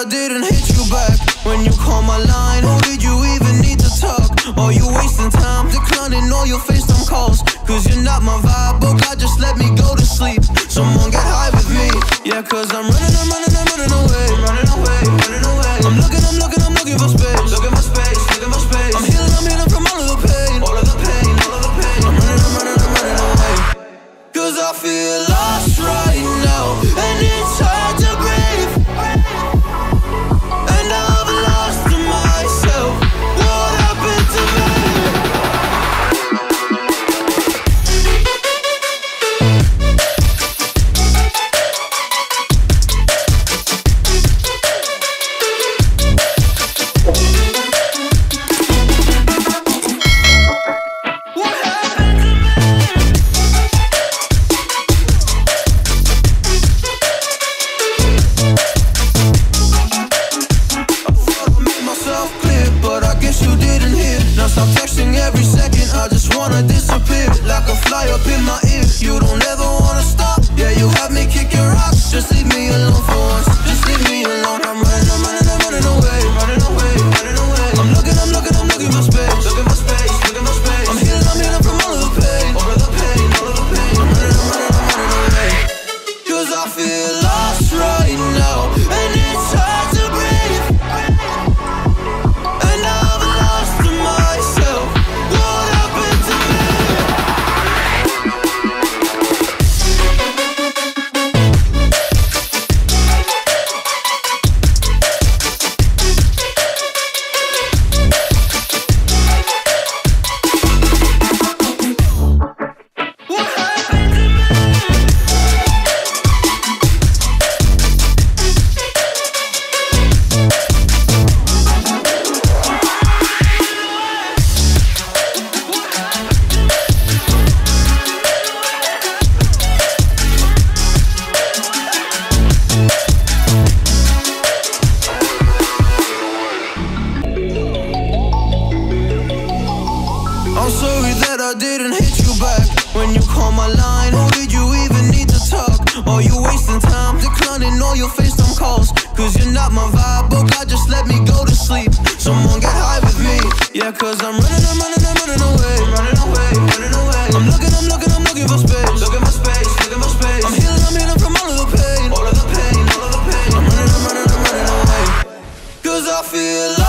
I didn't hit you back when you called my line. Or did you even need to talk? Or you wasting time declining all your FaceTime calls? Cause you're not my vibe, but God just let me go to sleep. Someone get high with me. Yeah, cause I'm running, I'm running, I'm running away. Running away, running away. I'm looking, I'm looking, I'm looking for space. Looking for space, looking for space. I'm healing, I'm healing from all of the pain. All of the pain, all of the pain. I'm running, I'm running, I'm running away. Cause I feel lost disappear, like a fly up in my ear. You don't ever wanna stop. Yeah, you have me kicking rocks. Just leave me alone for once. Just leave me alone. I'm running, I'm running, I'm running away, running away, running away. I'm looking, I'm looking, I'm looking for space, looking for space, looking for space. I'm healing, I'm healing from all of the pain, all of the pain, all of the pain. I'm running, I'm running, I'm running away. Cause I feel lost right now, I didn't hit you back when you called my line. Or did you even need to talk? Or you wasting time declining all your FaceTime calls? Cause you're not my vibe, but God just let me go to sleep. Someone get high with me. Yeah, cause I'm running, I'm running, I'm running away. Running away, running away. I'm looking, I'm looking, I'm looking for space. Looking for space, looking for space. I'm healing, I'm healing from all of the pain. All of the pain, all of the pain. I'm running, I'm running, I'm running away. Cause I feel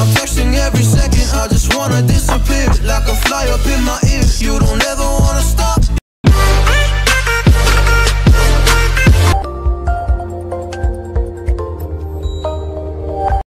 stop texting every second. I just wanna disappear, like a fly up in my ear. You don't